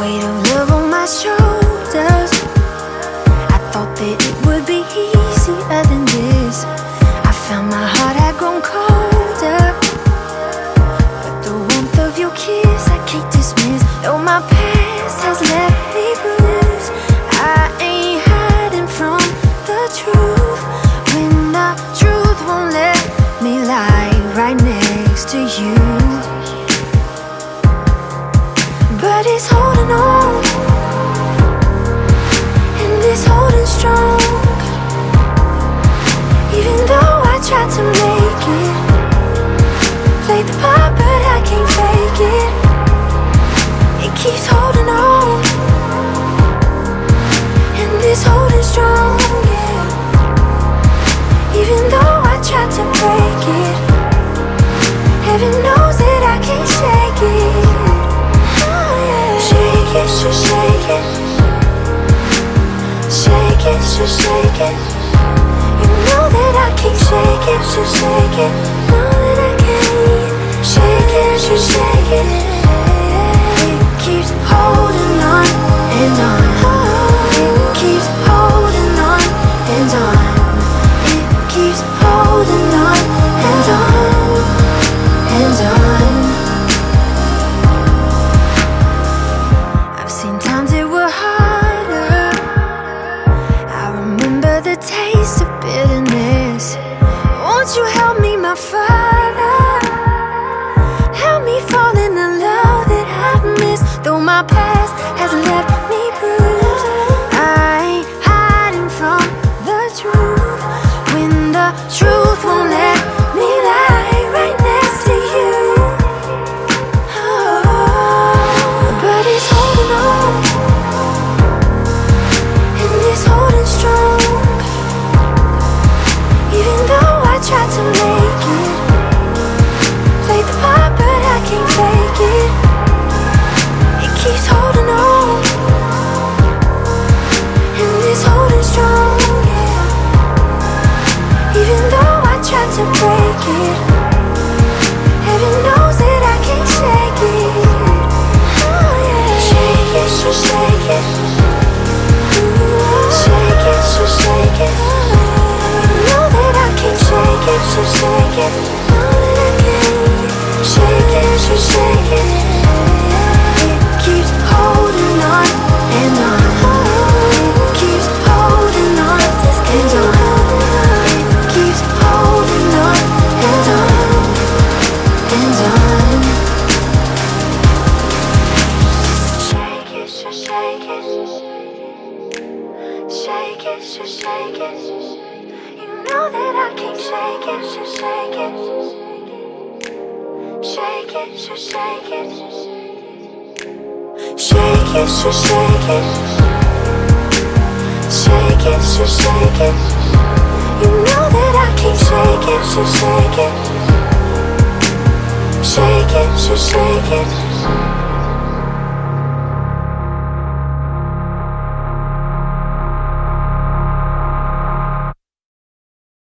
Weight of love on my shoulders. I thought that it would be easier than this. I found my heart had grown colder. But the warmth of your kiss I can't dismiss. Though my past has left me bruised, I ain't hiding from the truth. When the truth won't let me lie right next to you. But it's holding heaven knows that I can't shake it. Oh, yeah. Shake it, just shake it. Shake it, just shake it. You know that I can't shake it, just shake it. Know that I can't. Shake it, just shake it. It keeps holding on and on. Won't you help me, my father? Help me fall in the love that I've missed. Though my past has left me bruised, I ain't hiding from the truth. When the truth won't let to break it, It, shake it. You know that I can't shake it, so shake it. Shake it, so shake it. Shake it, so shake it. Shake it, so shake it. You know that I can't shake it, so shake it. Shake it, so shake it.